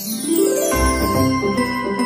嗯